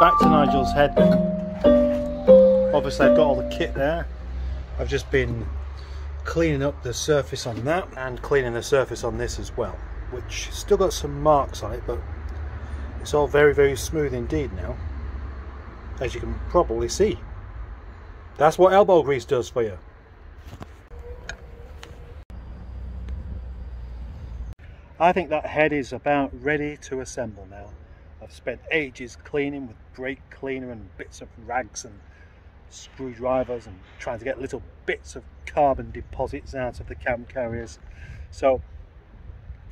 Back to Nigel's head then. Obviously I've got all the kit there. I've just been cleaning up the surface on that and cleaning the surface on this as well which still got some marks on it but it's all very very smooth indeed now as you can probably see that's what elbow grease does for you I think that head is about ready to assemble now I've spent ages cleaning with brake cleaner and bits of rags and screwdrivers and trying to get little bits of carbon deposits out of the cam carriers. So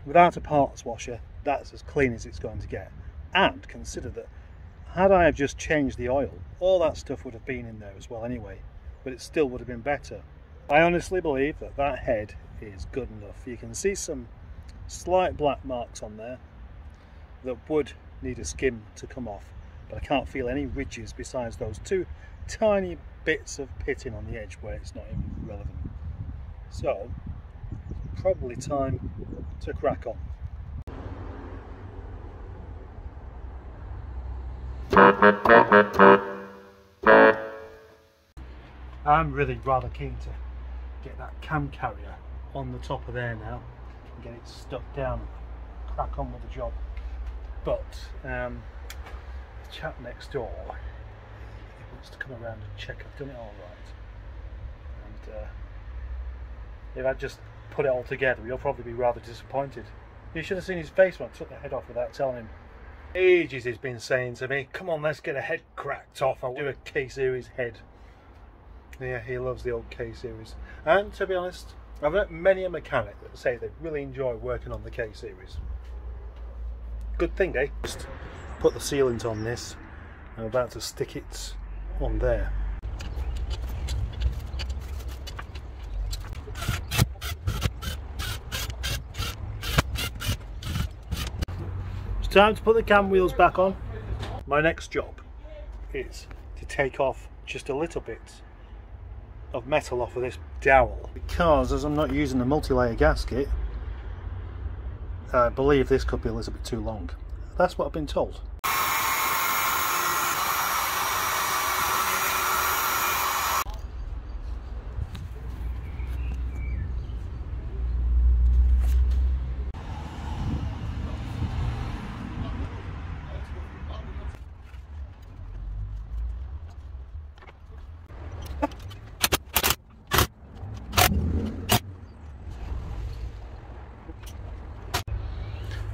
without a parts washer, that's as clean as it's going to get. And consider that had I have just changed the oil, all that stuff would have been in there as well anyway, but it still would have been better. I honestly believe that that head is good enough. You can see some slight black marks on there that would need a skim to come off, but I can't feel any ridges besides those two tiny bits of pitting on the edge where it's not even relevant. So, probably time to crack on. I'm really rather keen to get that cam carrier on the top of there now and get it stuck down crack on with the job. But um, the chap next door wants to come around and check I've done it all right. And uh, if I just put it all together, he'll probably be rather disappointed. You should have seen his face when I took the head off without telling him. Ages he's been saying to me, come on, let's get a head cracked off. I'll do a K-Series head. Yeah, he loves the old K-Series. And to be honest, I've met many a mechanic that say they really enjoy working on the K-Series. Good thing, eh? Just put the sealant on this. I'm about to stick it on there. It's time to put the cam wheels back on. My next job is to take off just a little bit of metal off of this dowel because as I'm not using a multi-layer gasket I believe this could be a little bit too long. That's what I've been told.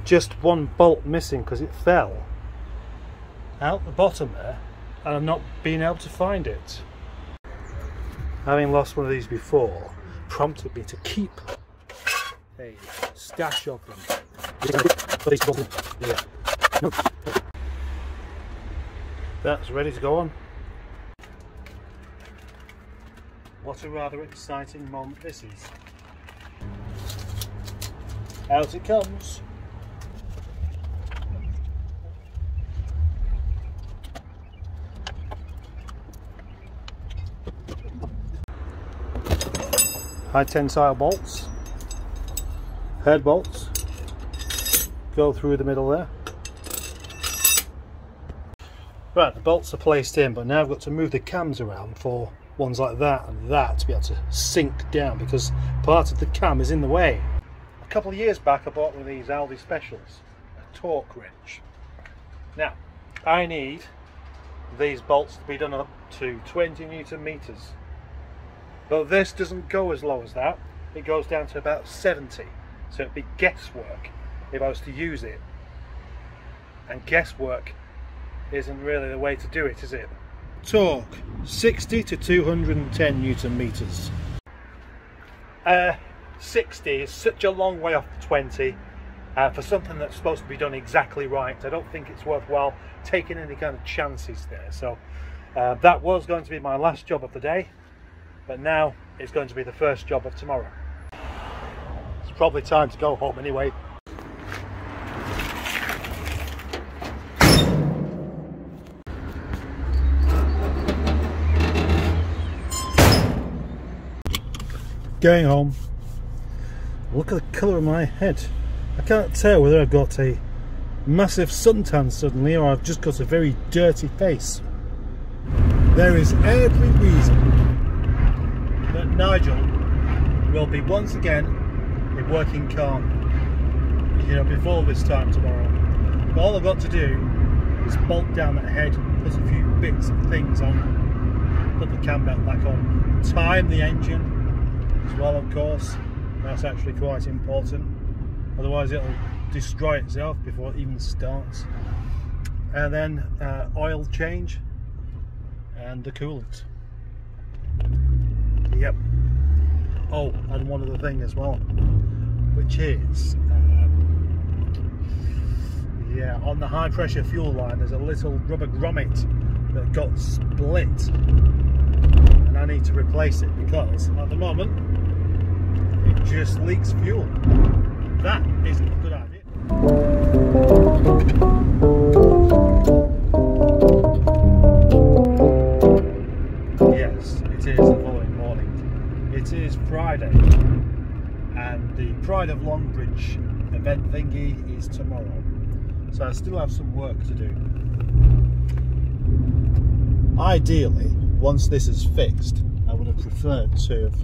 Just one bolt missing because it fell out the bottom there and I'm not being able to find it. Having lost one of these before prompted me to keep a stash of them. That's ready to go on. What a rather exciting moment this is. Out it comes. High tensile bolts, head bolts, go through the middle there. Right, the bolts are placed in, but now I've got to move the cams around for ones like that and that to be able to sink down because part of the cam is in the way. A couple of years back I bought one of these Aldi Specials, a torque wrench. Now, I need these bolts to be done up to 20 newton meters but this doesn't go as low as that. It goes down to about 70. So it'd be guesswork if I was to use it. And guesswork isn't really the way to do it, is it? Torque, 60 to 210 newton meters. Uh, 60 is such a long way off 20 uh, for something that's supposed to be done exactly right. I don't think it's worthwhile taking any kind of chances there. So uh, that was going to be my last job of the day but now it's going to be the first job of tomorrow. It's probably time to go home anyway. Going home. Look at the colour of my head. I can't tell whether I've got a massive suntan suddenly or I've just got a very dirty face. There is every reason Nigel will be once again in working calm, you know, before this time tomorrow. But all I've got to do is bolt down that head, put a few bits of things on, put the cam belt back on, time the engine as well, of course. That's actually quite important. Otherwise, it'll destroy itself before it even starts. And then uh, oil change and the coolant. Yep. Oh, and one other thing as well, which is, um, yeah, on the high pressure fuel line, there's a little rubber grommet that got split, and I need to replace it because at the moment it just leaks fuel. That isn't a good idea. Friday, and the Pride of Longbridge event thingy is tomorrow. So I still have some work to do. Ideally, once this is fixed, I would have preferred to have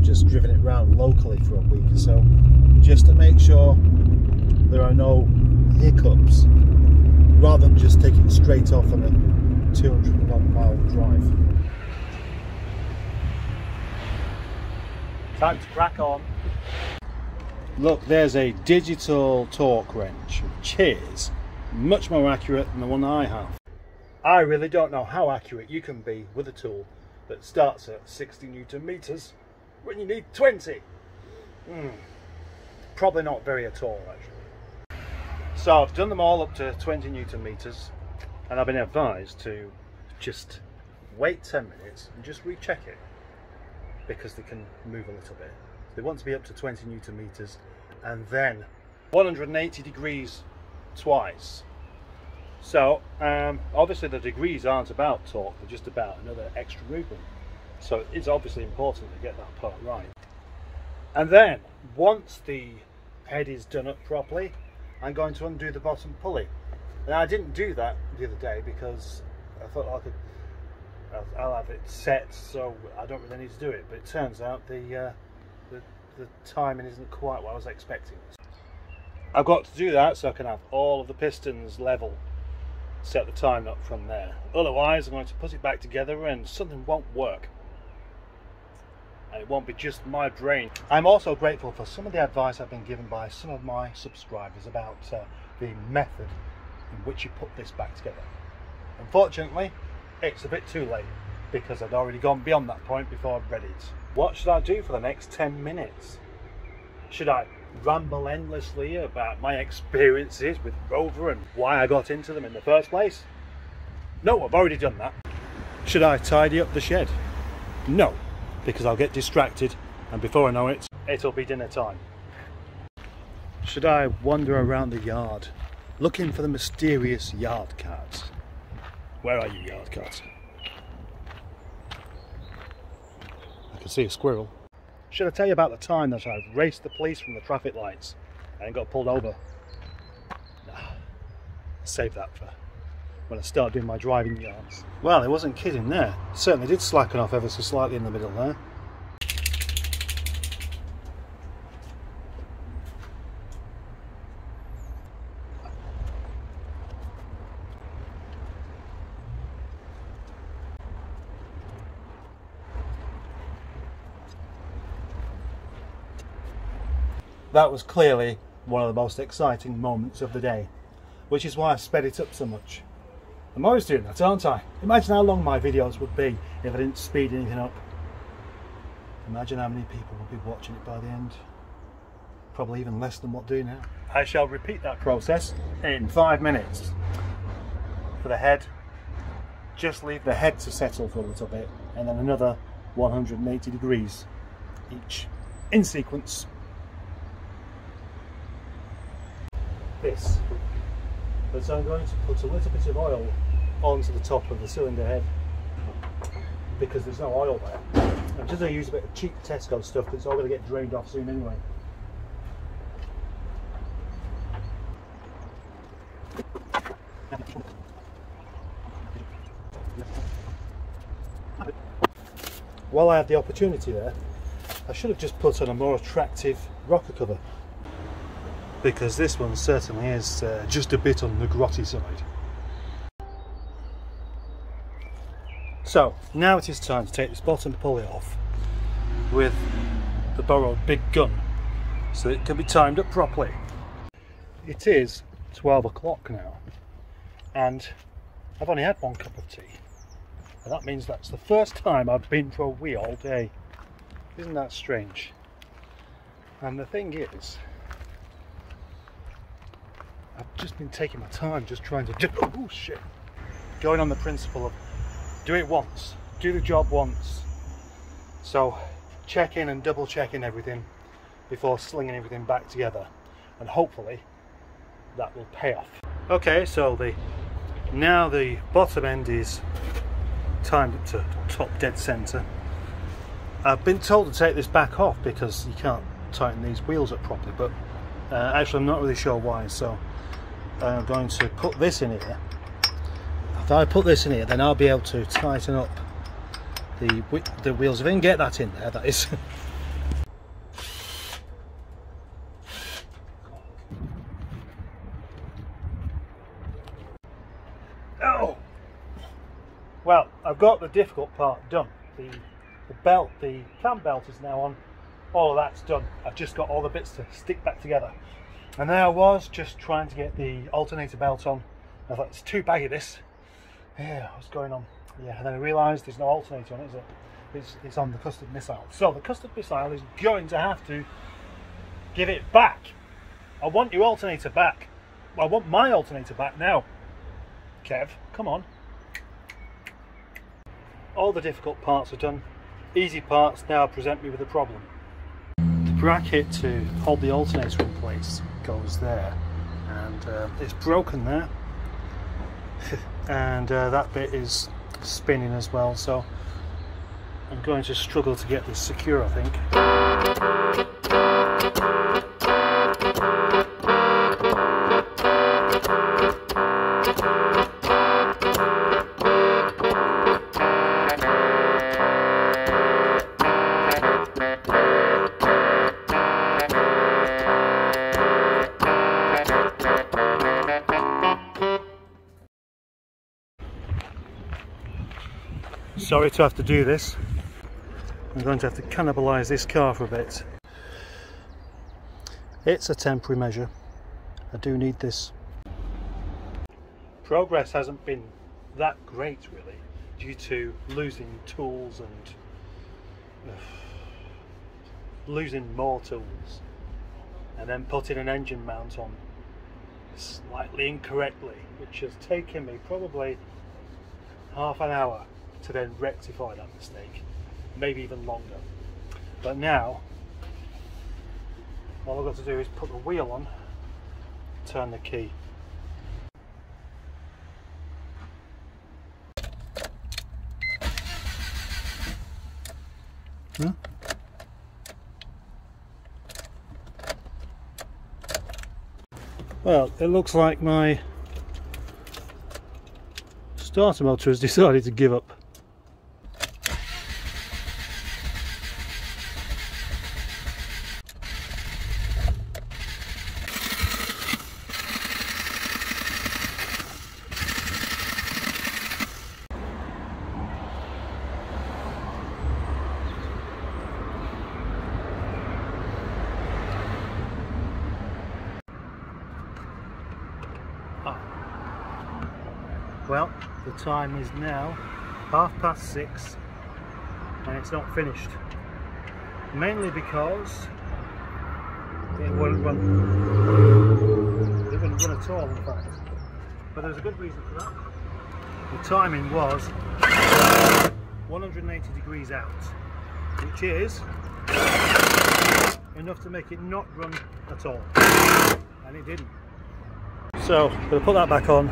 just driven it around locally for a week or so, just to make sure there are no hiccups, rather than just taking straight off on a 201 mile drive. Time to crack on. Look, there's a digital torque wrench, which is much more accurate than the one I have. I really don't know how accurate you can be with a tool that starts at 60 newton meters when you need 20. Mm, probably not very at all, actually. So I've done them all up to 20 newton meters, and I've been advised to just wait 10 minutes and just recheck it because they can move a little bit. They want to be up to 20 newton meters and then 180 degrees twice. So um, obviously the degrees aren't about torque, they're just about another extra movement. So it's obviously important to get that part right. And then once the head is done up properly, I'm going to undo the bottom pulley. And I didn't do that the other day because I thought I could I'll have it set so I don't really need to do it but it turns out the, uh, the, the timing isn't quite what I was expecting. I've got to do that so I can have all of the pistons level set the time up from there otherwise I'm going to put it back together and something won't work and it won't be just my brain. I'm also grateful for some of the advice I've been given by some of my subscribers about uh, the method in which you put this back together. Unfortunately it's a bit too late because I'd already gone beyond that point before I'd read it. What should I do for the next 10 minutes? Should I ramble endlessly about my experiences with Rover and why I got into them in the first place? No, I've already done that. Should I tidy up the shed? No, because I'll get distracted and before I know it, it'll be dinner time. Should I wander around the yard looking for the mysterious yard cats? Where are you, yard cat? I can see a squirrel. Should I tell you about the time that I raced the police from the traffic lights and got pulled over? Nah, save that for when I start doing my driving yards. Well, it wasn't kidding there. certainly did slacken off ever so slightly in the middle there. That was clearly one of the most exciting moments of the day, which is why I sped it up so much. I'm always doing that, aren't I? Imagine how long my videos would be if I didn't speed anything up. Imagine how many people would be watching it by the end. Probably even less than what do now. I shall repeat that process in five minutes. For the head, just leave the head to settle for a little bit and then another 180 degrees each in sequence this. But I'm going to put a little bit of oil onto the top of the cylinder head because there's no oil there. I'm just going to use a bit of cheap Tesco stuff but it's all going to get drained off soon anyway. While I had the opportunity there, I should have just put on a more attractive rocker cover because this one certainly is uh, just a bit on the grotty side. So now it is time to take this bottom pulley off with the borrowed big gun so it can be timed up properly. It is 12 o'clock now and I've only had one cup of tea and that means that's the first time I've been for a wee all day. Isn't that strange? And the thing is, just been taking my time just trying to do, oh shit, going on the principle of do it once, do the job once. So check in and double checking everything before slinging everything back together and hopefully that will pay off. Okay, so the now the bottom end is timed up to top dead center. I've been told to take this back off because you can't tighten these wheels up properly, but uh, actually I'm not really sure why, so I'm going to put this in here. If I put this in here, then I'll be able to tighten up the, the wheels. If I can get that in there, that is. oh! Well, I've got the difficult part done. The, the belt, the cam belt is now on. All of that's done. I've just got all the bits to stick back together. And there I was just trying to get the alternator belt on. I thought it's too baggy this. Yeah, what's going on? Yeah, and then I realised there's no alternator on it, is it? It's, it's on the custard missile. So the custard missile is going to have to give it back. I want your alternator back. I want my alternator back now. Kev, come on. All the difficult parts are done. Easy parts now present me with a problem. The bracket to hold the alternator in place goes there. And uh, it's broken there. And uh, that bit is spinning as well so I'm going to struggle to get this secure I think Sorry to have to do this. I'm going to have to cannibalise this car for a bit. It's a temporary measure. I do need this. Progress hasn't been that great really due to losing tools and uh, losing more tools and then putting an engine mount on slightly incorrectly which has taken me probably half an hour to then rectify that mistake, maybe even longer. But now, all I've got to do is put the wheel on, turn the key. Huh? Well, it looks like my starter motor has decided to give up. Well, the time is now half past six and it's not finished. Mainly because it wouldn't run. It wouldn't run at all, in fact. But there's a good reason for that. The timing was 180 degrees out, which is enough to make it not run at all. And it didn't. So, I'm going to put that back on,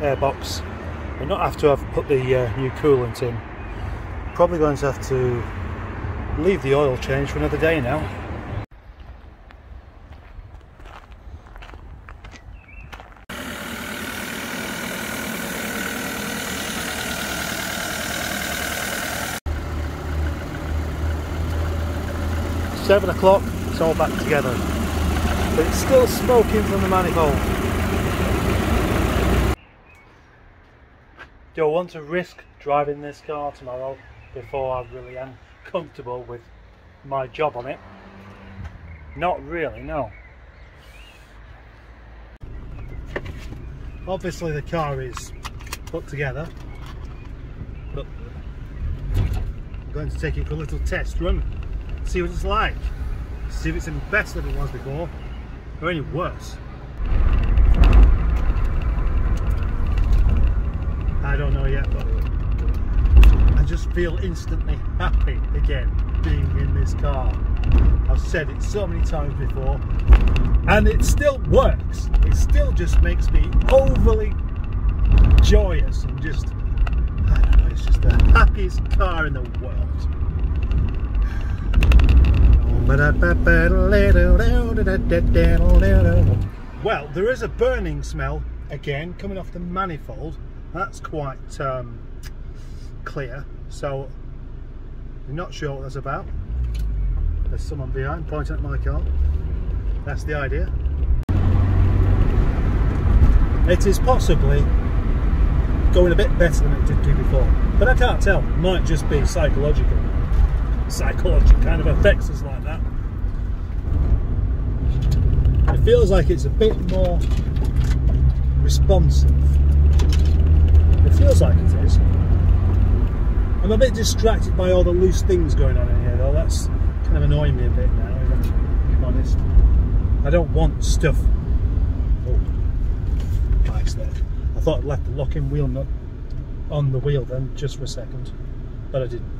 airbox, and not after I've put the uh, new coolant in. Probably going to have to leave the oil change for another day now. Seven o'clock, it's all back together. But it's still smoking from the manifold. Do I want to risk driving this car tomorrow before I really am comfortable with my job on it? Not really, no. Obviously the car is put together, but I'm going to take it for a little test run see what it's like. See if it's any better than it was before, or any worse. I don't know yet, but I just feel instantly happy again being in this car. I've said it so many times before, and it still works. It still just makes me overly joyous and just, I don't know, it's just the happiest car in the world. Well, there is a burning smell again coming off the manifold. That's quite um, clear. So I'm not sure what that's about. There's someone behind pointing at my car. That's the idea. It is possibly going a bit better than it did do before, but I can't tell. It might just be psychological psychology kind of affects us like that. It feels like it's a bit more responsive. Feels like it is. I'm a bit distracted by all the loose things going on in here though. That's kind of annoying me a bit now, if I'm honest. I don't want stuff. Oh, nice there. I thought I'd left the locking wheel nut on the wheel then, just for a second, but I didn't.